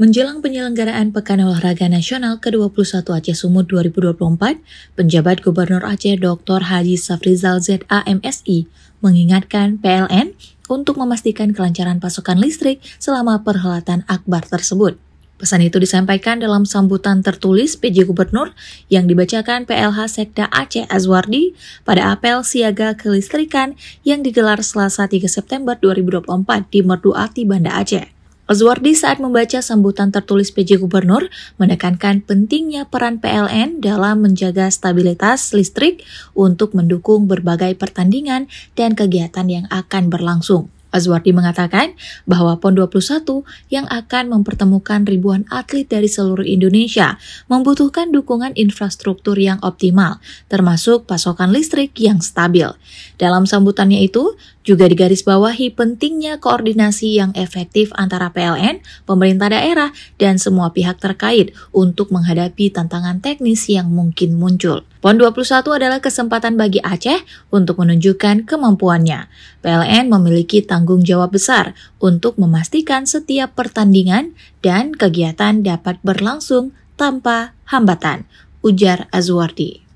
Menjelang penyelenggaraan Pekan Olahraga Nasional ke-21 Aceh Sumut 2024, penjabat Gubernur Aceh Dr. Haji Safrizal ZAMSI mengingatkan PLN untuk memastikan kelancaran pasokan listrik selama perhelatan akbar tersebut. Pesan itu disampaikan dalam sambutan tertulis PJ Gubernur yang dibacakan PLH Sekda Aceh Azwardi pada apel siaga kelistrikan yang digelar Selasa 3 September 2024 di Merdu Ati, Banda Aceh. Azwardi saat membaca sambutan tertulis PJ Gubernur menekankan pentingnya peran PLN dalam menjaga stabilitas listrik untuk mendukung berbagai pertandingan dan kegiatan yang akan berlangsung. Azwardi mengatakan bahwa PON 21 yang akan mempertemukan ribuan atlet dari seluruh Indonesia membutuhkan dukungan infrastruktur yang optimal, termasuk pasokan listrik yang stabil. Dalam sambutannya itu, juga digarisbawahi pentingnya koordinasi yang efektif antara PLN, pemerintah daerah, dan semua pihak terkait untuk menghadapi tantangan teknis yang mungkin muncul. PON 21 adalah kesempatan bagi Aceh untuk menunjukkan kemampuannya. PLN memiliki tanggung jawab besar untuk memastikan setiap pertandingan dan kegiatan dapat berlangsung tanpa hambatan, ujar Azwardi.